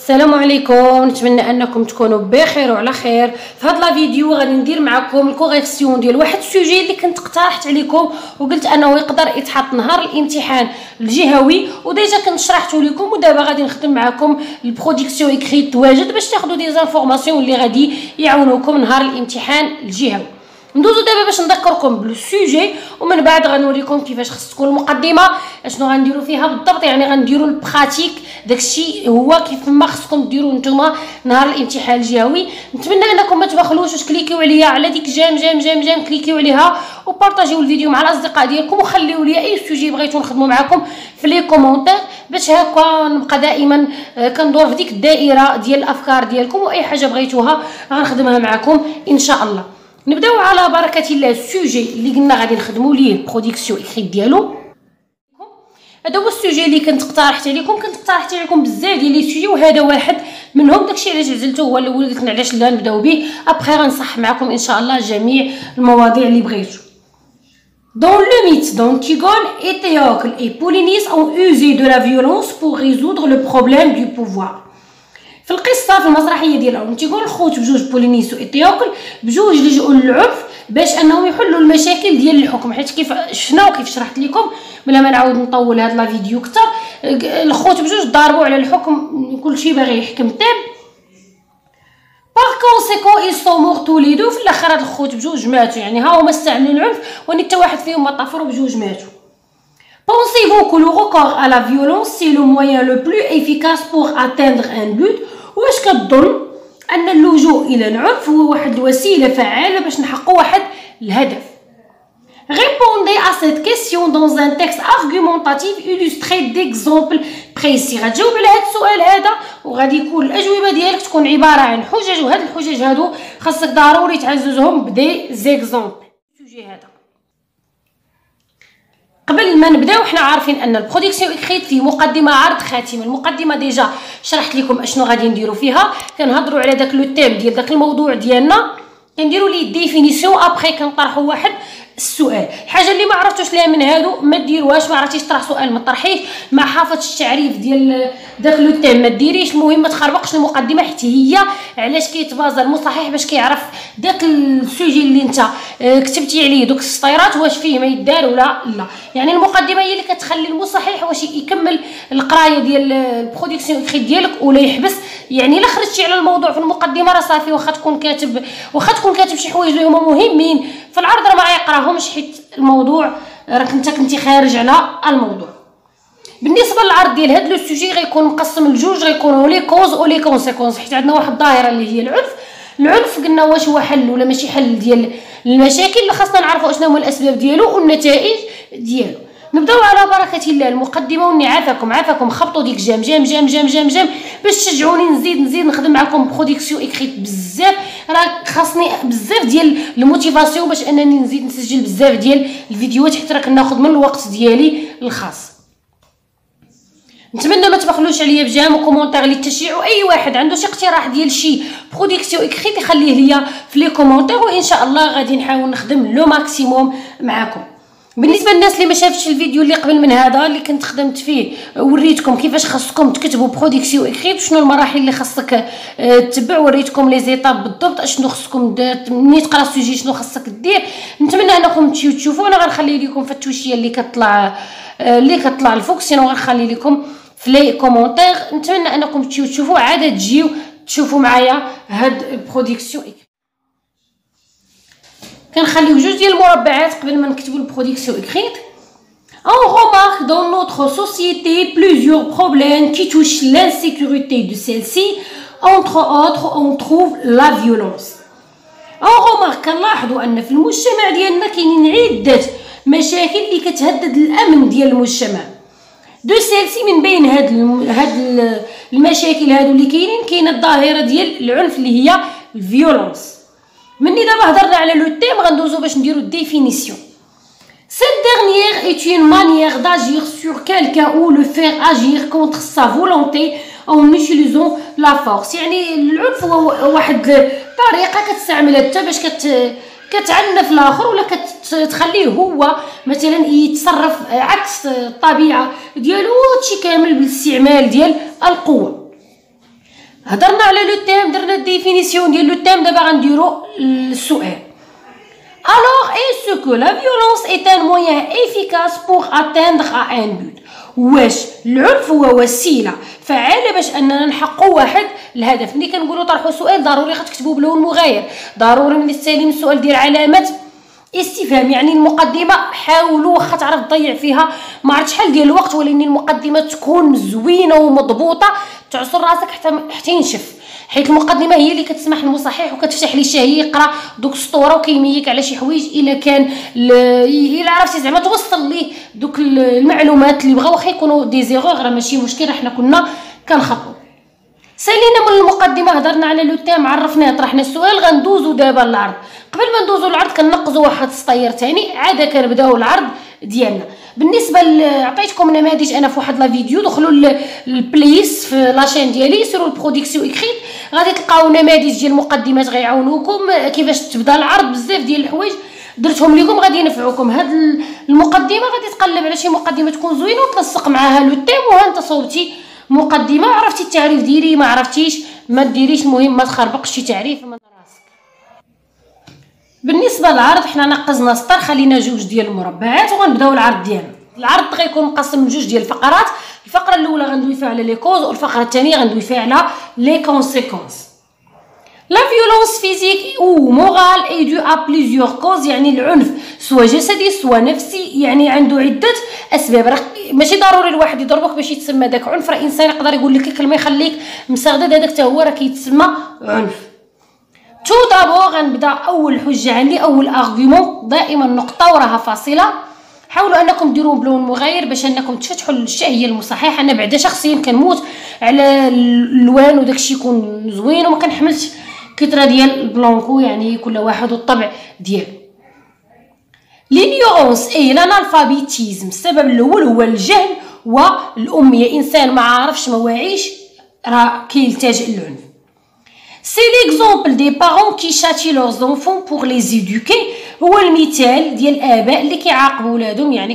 السلام عليكم. نتمنى أنكم تكونوا بخير وعلى خير. في هذا la vidéo غادي ندير معكم ال correction ديال واحد ال sujet اللي كنت اقترحت عليكم وقلت أنه يقدر يتحط نهار الامتحان الجهوي. و déjà كنت شرحته لكم ودابا غادي نخدم معكم ال production écrite واجد باش تاخذوا des informations اللي غادي يعاونوكم نهار الامتحان الجهوي. ندوزو دابا باش نذكركم بال sujet ومن بعد غنوريكم كيفاش خص تكون المقدمة اشنو غنديروا فيها بالضبط يعني غنديروا ال pratique داكشي هو كيف ما خصكم ديروا نتوما نهار الامتحان الجهوي. نتمنى انكم ما تبخلوش وتكليكيو عليا على ديك j'aime j'aime j'aime j'aime كليكيو عليها وبارطاجيو الفيديو مع الأصدقاء ديالكم وخليو لي أي sujet بغيتو نخدموا معكم في les commentaires باش هكا نبقى دائما آه، كندور في ديك الدائرة ديال الأفكار ديالكم وأي حاجة بغيتوها غنخدمها معكم إن شاء الله. نبداو على بركة الله ال sujet اللي قلنا غادي نخدموا ليه production écrite ديالو. هذا هو ال sujet اللي كنت اقترحت عليكم كنت اقترحت عليكم بزاف ديال les sujets وهذا واحد منهم داكشي علاش عزلته هو الأول قلت علاش لا نبداو به. ابخي غنصح معكم إن شاء الله جميع المواضيع اللي بغيتو. Dans le mythe d'Antigone, Éthéocle et Polynice ont usé de la violence pour résoudre le problème du pouvoir. في القصة في المسرحية ديالهم. تيقول الخوت بجوج بولينيس وايتيوكل بجوج لجؤوا للعنف باش أنهم يحلوا المشاكل ديال الحكم. حيت كيف شفنا وكيف شرحت لكم؟ بلا ما نعاود نطول هذا la vidéo أكثر. الخوت بجوج ضاربوا على الحكم كلشي باغي يحكم. تاب par conséquent ils sont morts tous les deux في الآخر هاد الخوت بجوج ماتوا. يعني ها هما استعملوا العنف وني حتى واحد فيهم ما طفروا بجوج ماتوا. Pensez-vous que le recours à la violence c'est le moyen le plus efficace pour atteindre un but? واش كتظن أن اللجوء إلى العنف هو واحد الوسيلة فعالة باش نحققوا واحد الهدف؟ Répondez à cette question dans un texte argumentatif illustré d'exemples précis. غتجاوب على هذا السؤال هذا وغادي يكون الأجوبة ديالك تكون عبارة عن حجج وهاد الحجج هادو خاصك ضروري تعززهم ب des exemples ال sujet هذا قبل ما نبداو حنا عارفين أن ال production écrite في مقدمة عرض خاتمه المقدمة ديجا شرحت لكم أشنو غادي نديرو فيها. كنهضروا على داك le thème ديال داك الموضوع ديالنا. كنديروا ليه définition après كنطرحوا واحد. السؤال. الحاجة اللي ما عرفتوش ليها من هادو ما ديروهاش ما عرفتيش طرح سؤال ما طرحيش ما حافظش التعريف ديال داك le thème ما ديريش. المهم ما تخربقش المقدمة حيت هي علاش كيتبازا المصحح باش كيعرف داك ال sujet اللي انت آه، كتبتي عليه دوك السطيرات واش فيه ما يدار ولا لا. يعني المقدمة هي اللي كتخلي المصحح واش يكمل القراية ديال ال production écrite ديالك ولا يحبس. يعني إلا خرجتي على الموضوع في المقدمة راه صافي واخا تكون كاتب واخا تكون كاتب شي حوايج اللي هما مهمين. في العرض راه ما يقراهمش حيت الموضوع راك انت كنتي خارج على الموضوع. بالنسبة للعرض ديال هاد le sujet غيكون مقسم لجوج غيكونوا les causes أو les conséquences حيت عندنا واحد الظاهره اللي هي العنف. العنف قلنا واش هو حل ولا ماشي حل ديال المشاكل اللي خاصنا نعرفوا أشنو هما الأسباب ديالو والنتائج ديالو. نبداو على بركة الله المقدمة وني عافاكم عافاكم خبطوا ديك j'aime j'aime j'aime j'aime j'aime j'aime. باش تشجعوني نزيد نزيد نخدم معكم production écrite بزاف. راه خاصني بزاف ديال ال motivation باش أنني نزيد نسجل بزاف ديال الفيديوهات حيت راه كناخذ من الوقت ديالي الخاص. نتمنى ما تبخلوش عليا ب j'aime و commentaire اللي تشيعوا أي واحد عنده شي اقتراح ديال شي production écrite يخليه ليا في les commentaires وان شاء الله غادي نحاول نخدم le maximum معكم بالنسبة للناس اللي ما شافتش الفيديو اللي قبل من هذا اللي كنت خدمت فيه وريتكم كيفاش خاصكم تكتبوا production écrite شنو المراحل اللي خاصك آه، تتبع وريتكم les étapes بالضبط أشنو خصكم ملي تقرا ال sujet شنو خاصك دير. نتمنى أنكم تمشيو تشوفوا أنا غنخلي لكم في التوشية اللي كطلع آه، اللي كطلع الفوق sinon غنخلي لكم في les commentaires نتمنى أنكم تمشيو تشوفوا عاد تجيو تشوفوا معايا هاد ال production كنخليو جوج ديال المربعات قبل ما نكتبوا ال production écrite On remarque dans notre société plusieurs problèmes qui touchent l'insécurité de celle-ci. Entre autres, on trouve la violence. On remarque كنلاحظوا أن في المجتمع ديالنا كاينين عدة مشاكل اللي كتهدد الأمن ديال المجتمع de celle-ci من بين هاد هاد المشاكل هادو اللي كاينين كاينة الظاهرة ديال العنف اللي هي ال violence مني دابا هضرنا على le thème غندوزو باش نديرو définition Cette dernière est une manière d'agir sur quelqu'un ou le faire agir contre sa volonté en utilisant la force. يعني العنف هو واحد الطريقة كتستعملها انت باش كت كتعنف الآخر ولا كتخليه هو مثلا يتصرف عكس الطبيعه ديالو هادشي كامل بالاستعمال ديال القوه هضرنا على le thème درنا définition ديال le thème دابا غنديرو السؤال. Alors, est-ce que la violence est un moyen efficace pour atteindre but? واش العنف هو وسيله فعاله باش اننا نحققوا واحد الهدف ملي كنقولوا طرحوا سؤال ضروري غتكتبوا بلون مغاير ضروري من السالم السؤال دير علامه استفهام يعني المقدمة حاولوا واخا تعرف تضيع فيها. ما عرفت شحال ديال الوقت ولكن المقدمة تكون زوينه ومضبوطة. تعصر راسك حتى حتى ينشف. حيت المقدمة هي اللي كتسمح للمصحح وكتفتح ليه الشهيه يقرأ دوك السطورة وكيميك على شي حوايج. إلا كان إلا عرفتي زعما توصل ليه دوك المعلومات اللي بغا واخا يكونوا des erreurs راه ماشي مشكل. حنا كنا كنخطو سالينا من المقدمة هضرنا على le thème عرفناه طرحنا السؤال غندوزو دابا للعرض قبل ما ندوزو للعرض كننقزو واحد سطير ثاني عادة كنبداو العرض ديالنا. بالنسبة عطيتكم نماذج أنا في واحد la vidéo دخلوا لل playlist في la chaîne ديالي سيروا ال production écrite غادي تلقاو نماذج ديال المقدمات غيعاونوكم كيفاش تبدا العرض بزاف ديال الحوايج. درتهم لكم غادي ينفعوكم. هاد المقدمة غادي تقلب على شي مقدمة تكون زوينة وتلصق معاها le thème وها أنت صوبتي مقدمة عرفتي التعريف ديالي ما عرفتيش ما ديريش المهم ما تخربقش شي تعريف من راسك. بالنسبة للعرض حنا نقزنا سطر خلينا جوج ديال المربعات وغنبداو العرض ديالنا. العرض غيكون مقسم لجوج ديال الفقرات. الفقرة الأولى غندوي فيها على les causes والفقرة الثانية غندوي فيها على les conséquences la violence physique ou morale est due à plusieurs causes يعني العنف سواء جسدي سواء نفسي يعني عنده عدة أسباب. راه ماشي ضروري الواحد يضربك باش يتسمى. داك عنف راه إنسان يقدر يقول لك كلمه يخليك مسغدد هذاك حتى هو راه كيتسمى عنف. tout d'abord غنبدا. أول حجة عندي أول argument دائما نقطة وراها فاصلة. حاولوا أنكم ديروا بلون مغاير باش أنكم تفتحوا الشهيه المصحح أنا بعدا شخصيا كنموت على الألوان وداكشي يكون زوين وما كنحملش كثره ديال ال blanco يعني كل واحد والطبع ديالو. l'ignorance et l'analphabétisme السبب الأول هو الجهل والاميه إنسان ما عارفش ما واعيش راه كيلتجئ للعنف c'est l'exemple des parents qui châtient leurs enfants pour les éduquer هو المثال ديال الآباء اللي كيعاقبوا ولادهم يعني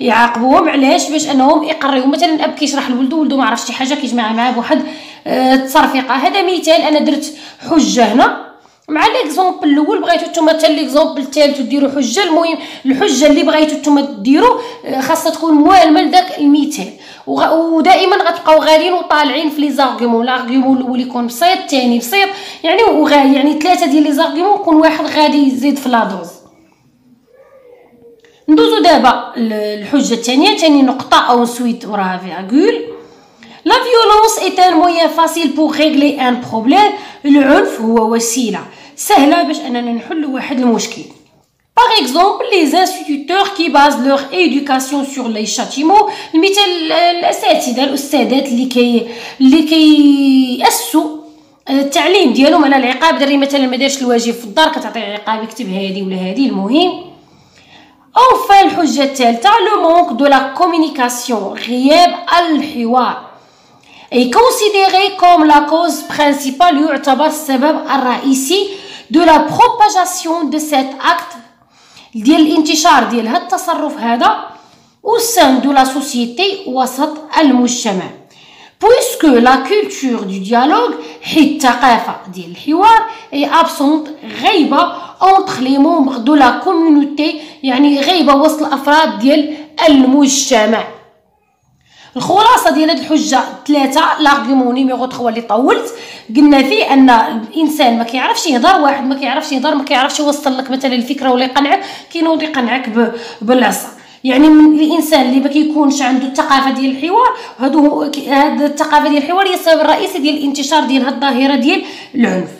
كيعاقبوهم علاش؟ باش أنهم يقريو. مثلا أب كيشرح لولدو ولدو ما عرفش شي حاجة كيجمع معاه بواحد التصرفيقه هذا مثال. أنا درت حجة هنا. مع l'exemple الأول بغيتو نتوما حتى l'exemple الثالث ديروا حجة المهم الحجة اللي بغيتو نتوما ديروا آه، خاصها تكون موالمه لذاك المثال. ودائما غتبقاو غاديين وطالعين في les arguments l'argument الأول يكون بسيط الثاني بسيط. يعني وغادي يعني ثلاثة ديال les arguments يكون واحد غادي يزيد في la dose ندوزو دابا الحجة الثانية ثاني نقطة ensuite وراها virgule la violence est un moyen facile pour régler un problème العنف هو وسيلة. سهلة باش أننا نحل واحد المشكل. Par exemple, les instituteurs qui basent leur éducation sur les châtiments المثال الأساتذة الأستاذات اللي كي اللي كيأسسوا التعليم ديالهم على العقاب. دري مثلا ما دارش الواجب في الدار كتعطي عقاب يكتب هذه ولا هذه المهم. اوفا الحجة الثالثة le manque de la communication غياب الحوار. Est considéré comme la cause principale يعتبر السبب الرئيسي de la propagation de cet acte ديال الانتشار ديال هذا التصرف هذا au sein de la société وسط المجتمع puisque la culture du dialogue هي الثقافة ديال الحوار est absente غايبة entre les membres de la communauté يعني غايبة وسط الأفراد ديال المجتمع الخلاصة ديال هاد الحجة ثلاثة l'argument numéro 3 اللي طولت. قلنا فيه أن الإنسان ما كيعرفش يهضر واحد ما كيعرفش يهضر ما كيعرفش يوصل لك مثلا الفكرة ولا يقنعك كينوض يقنعك بالعصا. يعني من الإنسان اللي ما كيكونش عنده الثقافة ديال الحوار هادو هاد الثقافة ديال الحوار هي السبب الرئيسي ديال الانتشار ديال هاد الظاهرة ديال العنف.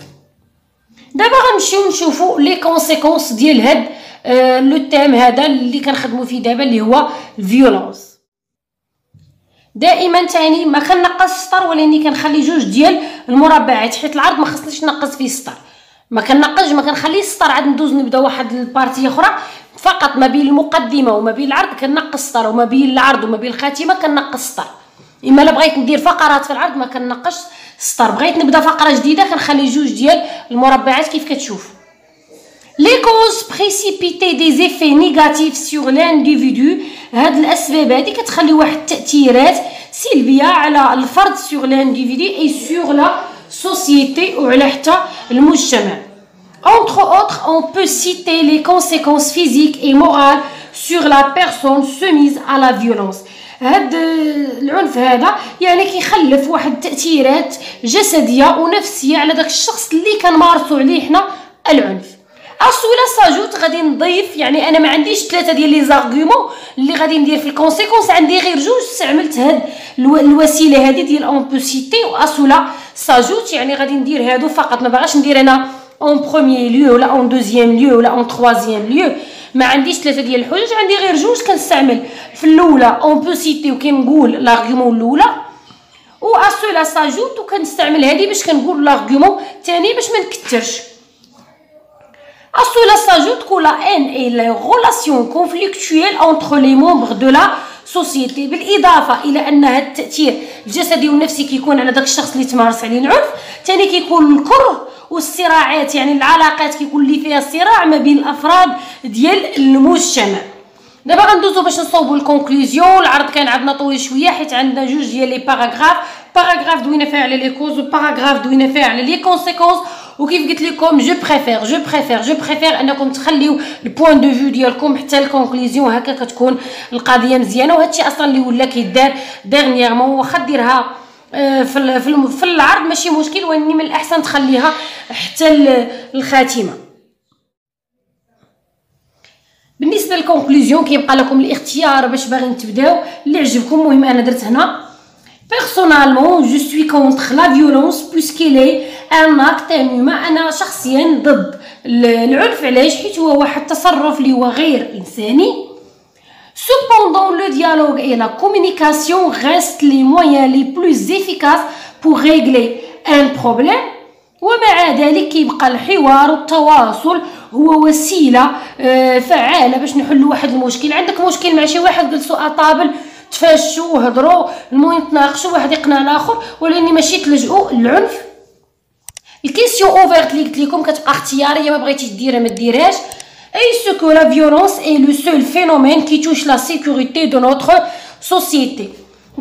دابا غنمشيو نشوفوا les conséquences ديال هاد آه le thème هذا اللي كنخدموا فيه دابا اللي هو ال violence دائما تاني ما كنقز السطر ولاني كنخلي جوج ديال المربعات حيت العرض ما خصنيش نقز فيه السطر ما كنقزش ما كنخلي السطر عاد ندوز نبدأ واحد ال partie أخرى. فقط ما بين المقدمة وما بين العرض كنقز السطر وما بين العرض وما بين الخاتمة كنقز السطر إما لا بغيت ندير فقرات في العرض ما كنقزش السطر بغيت نبدأ فقرة جديدة كنخلي جوج ديال المربعات كيف كتشوف les causes précipitent des effets négatifs sur l'individu هاد الأسباب هادي كتخلي واحد التاثيرات سلبية على الفرد sur l'individu et sur la société وعلى حتى المجتمع Entre autres, on peut citer les conséquences physiques et morales sur la personne soumise à la violence. هاد العنف هذا يعني كيخلف واحد التاثيرات جسدية ونفسية على داك الشخص اللي كنمارسوا عليه حنا العنف à cela s'ajoute غادي نضيف يعني أنا ما عنديش ثلاثة ديال les arguments اللي غادي ندير في ال conséquences عندي غير جوج استعملت هاد الوسيلة هذه ديال on peut citer و à cela s'ajoute يعني غادي ندير هادو فقط ما باغاش ندير أنا en premier lieu ولا en deuxième lieu ولا en troisième lieu ما عنديش ثلاثة ديال الحجج عندي غير جوج كنستعمل. في الأولى on peut citer وكنقول l'argument الأولى و à cela s'ajoute وكنستعمل هذه باش كنقول l'argument الثاني باش ما نكثرش À cela s'ajoute que la haine et les relations conflictuelles entre les membres de la société بالاضافه إلى ان هذا التاثير الجسدي والنفسي كيكون على داك الشخص اللي تمارس عليه العنف ثاني كيكون الكره والصراعات يعني العلاقات كيكون اللي فيها صراع ما بين الافراد ديال المجتمع دابا غندوزو باش نصوبوا ال conclusion العرض كان عندنا طويل شوية حيت عندنا جوج ديال les paragraphes paragraphe دوينا فيها على les causes و paragraphe دوينا فيها على les conséquences وكيف قلت لكم je préfère je préfère je préfère أنكم تخليو ال point de vue ديالكم حتى ال conclusion هكا كتكون القضية مزيانة وهادشي أصلا اللي ولا كيدار dernièrement واخا ديرها في في العرض ماشي مشكل ولكن من الأحسن تخليها حتى الخاتمة. بالنسبة لل conclusion كيبقى لكم الاختيار باش باغيين تبداو اللي عجبكم المهم أنا درت هنا. Je suis contre la violence puisqu'il est acte inhumain. أنا شخصيا ضد العنف علاش؟ حيت هو واحد التصرف اللي هو غير إنساني. Cependant, le dialogue et la communication restent les moyens les plus efficaces pour régler un problème. ومع ذلك كيبقى الحوار والتواصل هو وسيلة فعالة باش نحلوا واحد المشكل. عندك مشكل مع شي واحد؟ جلسوا اطابل تفاشوا وهضروا المهم تناقشوا واحد يقنع الآخر. ولأني ماشي تلجؤوا للعنف. ال question ouverte قلت لكم كتبقى اختياريه ما بغيتيش ديرها ما ديرهاش est-ce que la violence est le seul phénomène qui touche la sécurité de notre société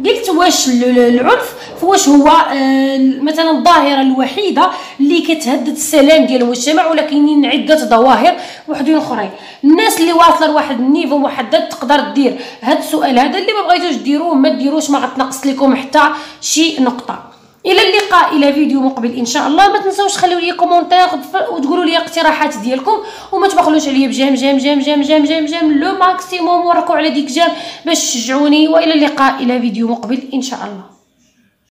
قلت واش العنف؟ واش هو آه، مثلا الظاهرة الوحيدة اللي كتهدد السلام ديال المجتمع ولكن عدة ظواهر وحدين أخرين. الناس اللي واصلة لواحد ال niveau محدد تقدر دير هذا السؤال هذا اللي ما بغيتوش ديروه ما ديروش ما غتنقص لكم حتى شي نقطة. إلى اللقاء إلى فيديو مقبل إن شاء الله. ما تنساوش تخليو les commentaires وتقولوا لي اقتراحات ديالكم. وما تبخلوش عليا ب j'aime j'aime j'aime j'aime j'aime j'aime j'aime le maximum وركوا على ديك j'aime باش تشجعوني. وإلى اللقاء إلى فيديو مقبل إن شاء الله.